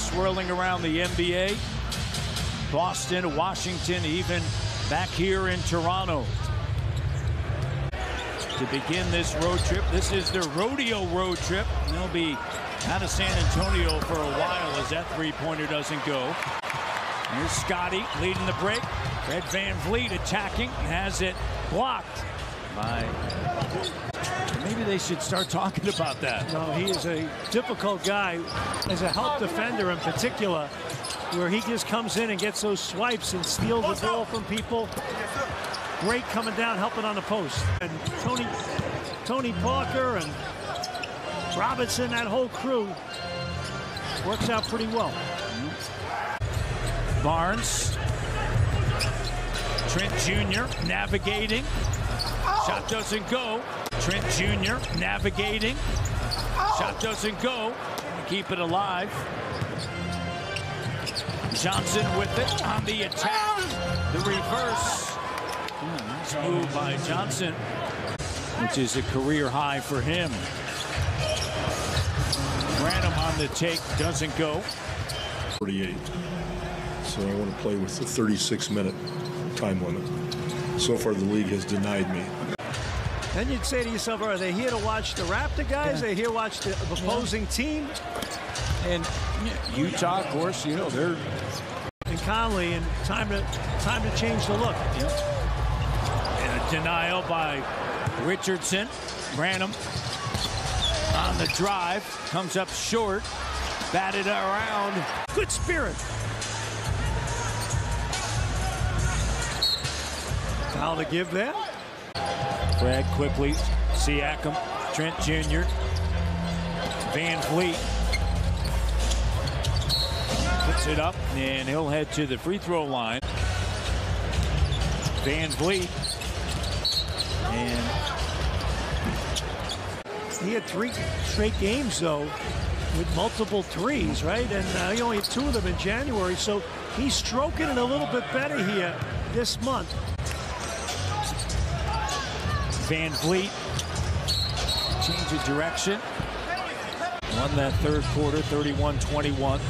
swirling around the NBA. Boston, Washington, even back here in Toronto. To begin this road trip, this is the rodeo road trip. They'll be out of San Antonio for a while as that three-pointer doesn't go. Here's Scottie leading the break. Red Van Vliet attacking, has it blocked by. They should start talking about that. No, he is a difficult guy as a help defender in particular, where he just comes in and gets those swipes and steals the ball from people. Great coming down, helping on the post. And Tony, Tony Parker and Robinson, that whole crew works out pretty well. Barnes. Trent Jr. navigating. Shot doesn't go. Trent Jr. navigating. Shot doesn't go. Keep it alive. Johnson with it on the attack. The reverse. Nice move by Johnson, which is a career high for him. Branham on the take doesn't go. 48. So I want to play with the 36 minute time limit. So far, the league has denied me. Then you'd say to yourself, are they here to watch the Raptor guys? Yeah. They here to watch the opposing yeah. team? And Utah, of course, you know, they're and Conley, and time to time to change the look. Yep. And a denial by Richardson. Branham on the drive comes up short, batted around. Good spirit. Foul to give there. Fred quickly, Siakam, Trent Jr., Van Vliet puts it up, and he'll head to the free throw line. VanVleet. And he had three straight games, though, with multiple threes, right? And uh, he only had two of them in January, so he's stroking it a little bit better here this month. Van Vliet change of direction. Won that third quarter, 31-21. Won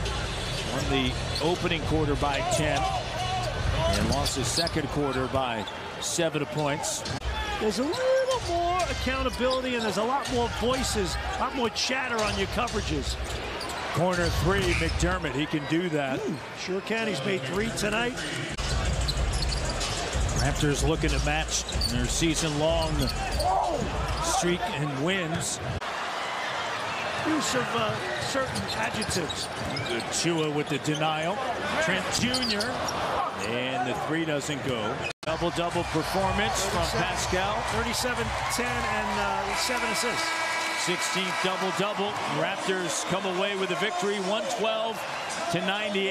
the opening quarter by 10. And lost the second quarter by seven points. There's a little more accountability and there's a lot more voices, a lot more chatter on your coverages. Corner three, McDermott, he can do that. Ooh, sure can, he's made three tonight. Raptors looking to match their season-long streak and wins. Use of uh, certain adjectives. Achiuwa with the denial. Trent Jr. And the three doesn't go. Double-double performance from Pascal. 37, 10, and uh, 7 assists. 16th double-double. Raptors come away with a victory, 112 to 98.